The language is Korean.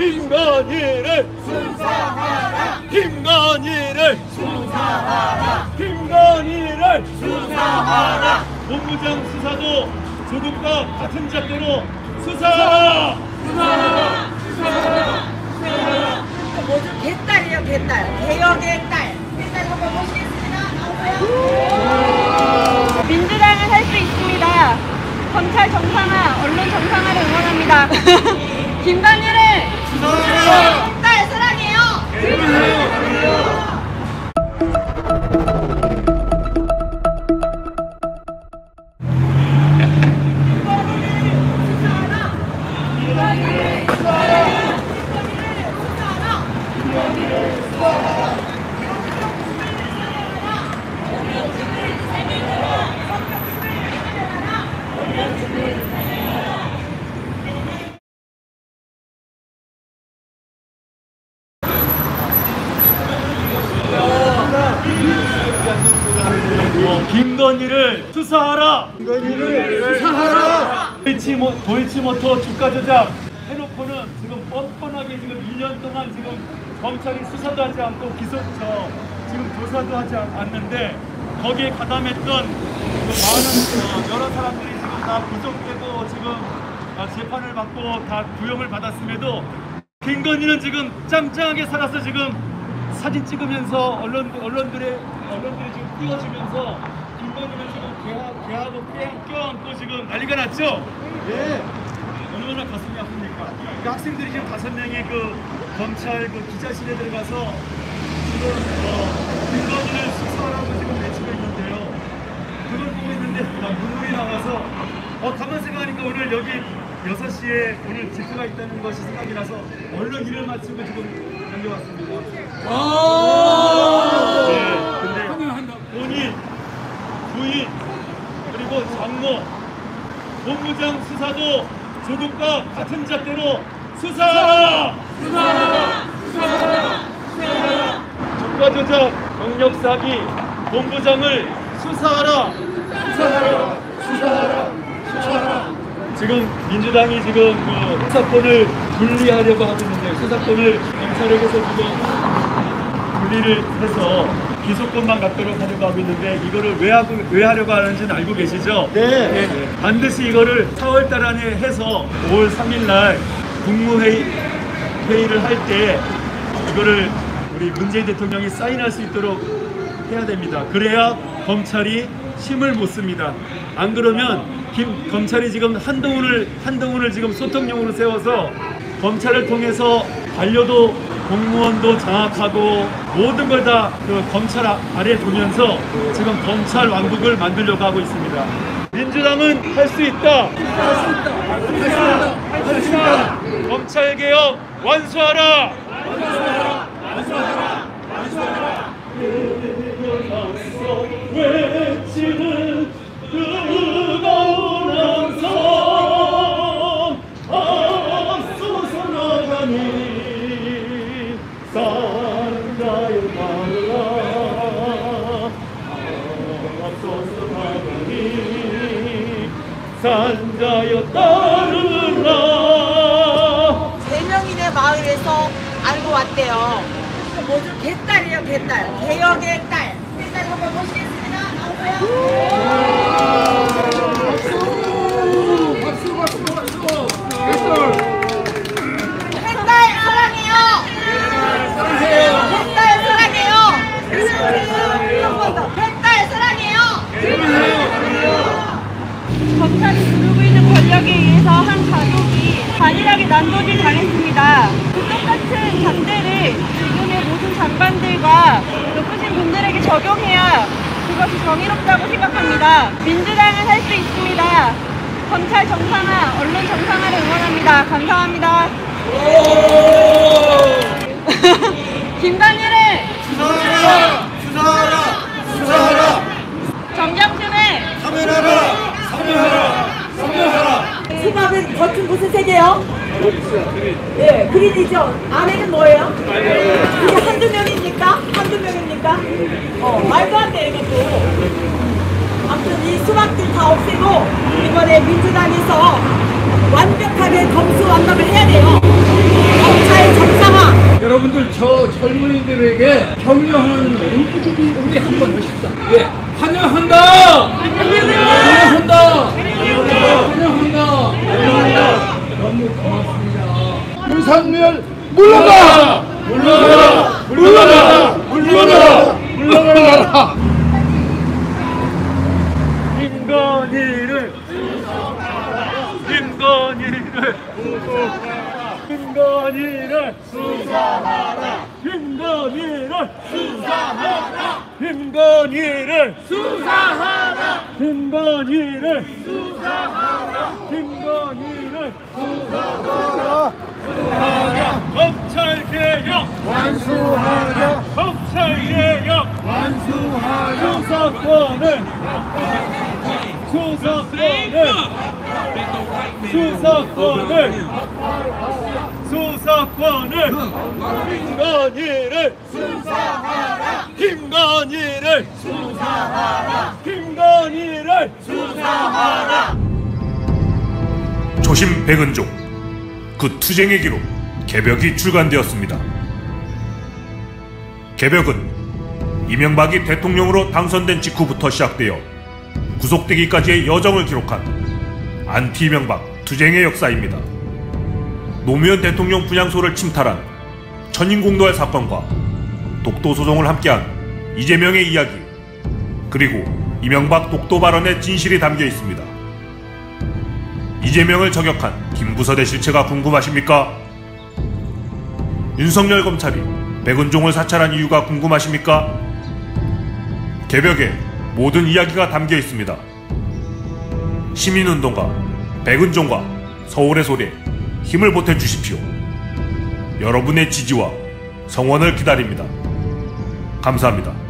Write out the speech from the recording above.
김건희를 수사하라. 김건희를 수사하라. 김건희를 수사하라. 본부장 수사도 조국과 같은 잣대로 수사하라 김건희를 수사하라. 김건희를 수사하라. 도이치모, 도이치모터 주가 조작 해놓고는 지금 뻔뻔하게 지금 2년 동안 지금 검찰이 수사도 하지 않고 기소 저 지금 조사도 하지 않- 않는데 거기에 가담했던 그 많은 어, 여러 사람들이 지금 다 구속되고 지금 아, 재판을 받고 다 구형을 받았음에도 김건희는 지금 짱짱하게 살아서 지금 사진 찍으면서 언론 언론들의 언론들이 지금 띄워주면서 김건희는 지금 개하, 개하고 껴- 껴안고 지금 난리가 났죠? 예. 얼마나 가슴이 아픕니까? 그 학생들이 지금 다섯 명이 그 검찰 그 기자실에 들어가서 지금 어, 김건희를 수사하라고 지금 외치고 있는데요. 그걸 보고 있는데 나 눈물이 나와서 어 가만 생각하니까 오늘 여기 6시에 오늘 집회가 있다는 것이 생각이 나서 얼른 일을 마치고 지금 달려왔습니다. 네, 근데 본인, 부인, 그리고 장모, 본부장 수사도 조국과 같은 잣대로 수사하라! 수사하라! 수사하라! 수사하라! 주가 조작, 경력 사기, 본부장을 수사하라! 수사하라! 수사하라! 수사하라! 지금 민주당이 지금 그 수사권을 분리하려고 하고 있는데 수사권을 검찰에게서 지금 분리를 해서 기소권만 갖도록 하려고 하고 있는데 이거를 왜 하고 왜 하려고 하는지는 알고 계시죠? 네. 반드시 이거를 4월 달 안에 해서 5월 3일 날 국무회의 회의를 할 때 이거를 우리 문재인 대통령이 사인할 수 있도록 해야 됩니다. 그래야 검찰이 힘을 못 씁니다. 안 그러면 김, 검찰이 지금 한동훈을 한동훈을 지금 소통용으로 세워서 검찰을 통해서 반려도 공무원도 장악하고 모든 걸 다 그 검찰 아- 아래 두면서 지금 검찰 왕국을 만들려고 하고 있습니다. 민주당은 할 수 있다. 할 수 있다. 할 수 있다. 할 수 있다. 검찰 개혁 완수하라. 나가니 산자여 따르라. 세 명이네 마을에서 알고 왔대요. 뭐좀 개딸이에요 개딸 개혁의 딸 한번 모시겠습니다 나오세요 개딸 사랑해요 개딸 사랑해요 한번더 개딸 사랑해요 검찰이 누르고 있는 권력에 의해서 한 가족이 잔인하게 난도질 당했습니다. 그 똑같은 잣대를 지금의 모든 장관들과 높으신 분들에게 적용해야 그것이 정의롭다고 생각합니다. 민주당은 할 수 있습니다. 검찰 정상화, 언론 정상화를 응원합니다. 감사합니다. 1이죠? 아래는 뭐예요? 이게 한두 명입니까? 한두 명입니까? 어, 말도 안 돼, 이것도. 아무튼 이 수박들 다 없애고 이번에 민주당에서 완벽하게 검수 완납을 해야 돼요. 검찰 정상화. 여러분들 저 젊은이들에게 격려하는 우리 한번 보십시다. 예. 환영한다! 환영한다! 환영한다! 환영한다! 너무 고맙습니다. 윤석열 물러가. 물러가. 물러가. 물러가. 물러가라. 김건희를 김건희를 김건희를 수사하라. 김건희를 수사하라. 김건희를 수사하라. 김건희를 수사하라. 김건희를 수사하라. 검찰 개혁 완수하라. 검찰 개혁 완수하라. 수사권을 수사권을 수사권을 수사권을 김건희를 수사하라 김건희를 수사하라 김건희를 수사하라 초심 백은종 그 투쟁의 기록 개벽이 출간되었습니다. 개벽은 이명박이 대통령으로 당선된 직후부터 시작되어 구속되기까지의 여정을 기록한 안티 이명박 투쟁의 역사입니다. 노무현 대통령 분향소를 침탈한 천인공노의 사건과 독도 소송을 함께한 이재명의 이야기 그리고 이명박 독도 발언의 진실이 담겨 있습니다. 이재명을 저격한 김부서의 실체가 궁금하십니까? 윤석열 검찰이 백은종을 사찰한 이유가 궁금하십니까? 개벽에 모든 이야기가 담겨 있습니다. 시민운동가 백은종과 서울의 소리에 힘을 보태 주십시오. 여러분의 지지와 성원을 기다립니다. 감사합니다.